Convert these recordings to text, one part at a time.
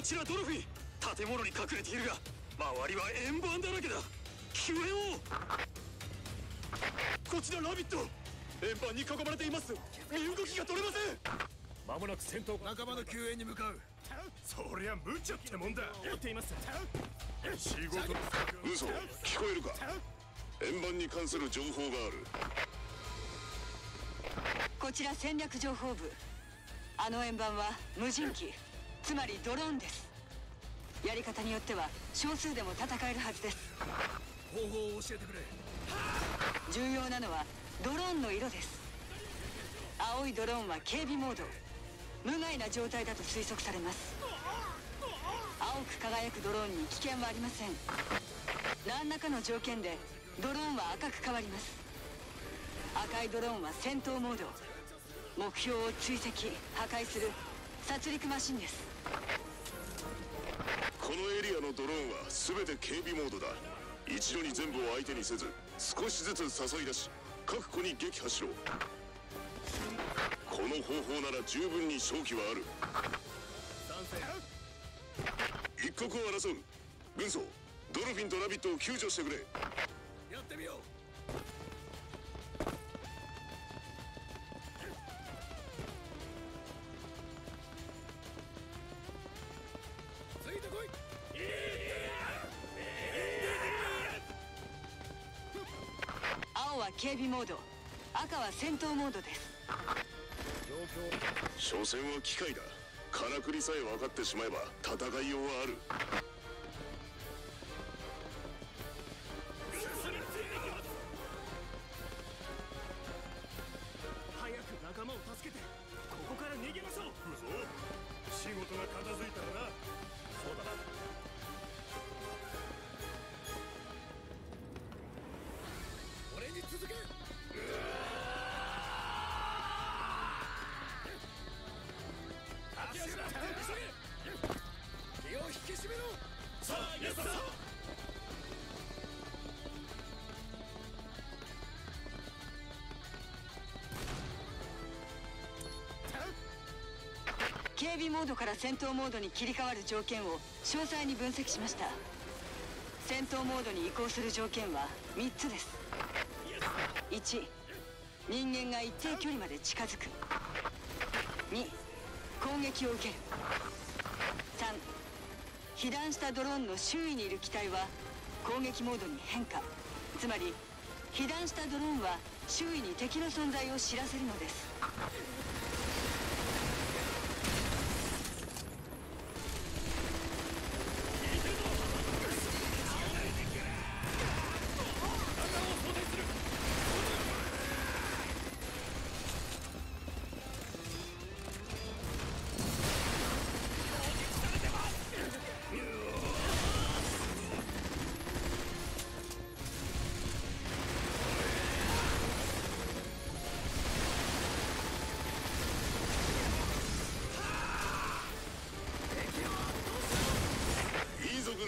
こちらドルフィン建物に隠れているが周りは円盤だらけだ。救援を。こちらラビット円盤に囲まれています。身動きが取れません。間もなく戦闘仲間の救援に向かう。そりゃ無茶ってもんだ。追っています。仕事。嘘。聞こえるか？円盤に関する情報がある。こちら戦略情報部。あの円盤は無人機つまりドローンです。やり方によっては少数でも戦えるはずです。方法を教えてくれ。重要なのはドローンの色です。青いドローンは警備モード。無害な状態だと推測されます。青く輝くドローンに危険はありません。何らかの条件でドローンは赤く変わります。赤いドローンは戦闘モード。目標を追跡破壊する。殺戮マシンですこのエリアのドローンは全て警備モードだ。一度に全部を相手にせず少しずつ誘い出し各個に撃破しろ。この方法なら十分に勝機はある。一刻を争う。軍曹ドルフィンとラビットを救助してくれ。やってみよう。は警備モード。赤は戦闘モードです。所詮は機械だ。からくりさえ分かってしまえば戦いようはある。早く仲間を助けてここから逃げましょう。仕事が片付いたらな。そうだな警備モードから戦闘モードに切り替わる条件を詳細に分析しました。戦闘モードに移行する条件は3つです。1人間が一定距離まで近づく。2攻撃を受ける。3被弾したドローンの周囲にいる機体は攻撃モードに変化。つまり被弾したドローンは周囲に敵の存在を知らせるのです。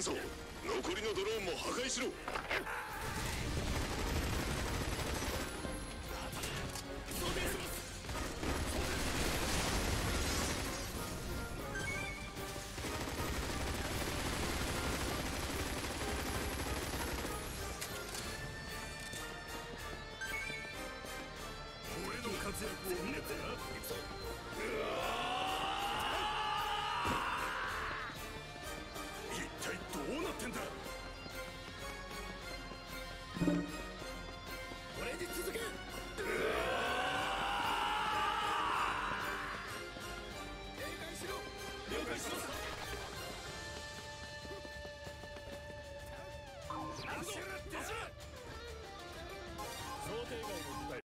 ぞ。残りのドローンも破壊しろ。俺の活躍を見てな。俺に続け想定外の